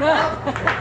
No.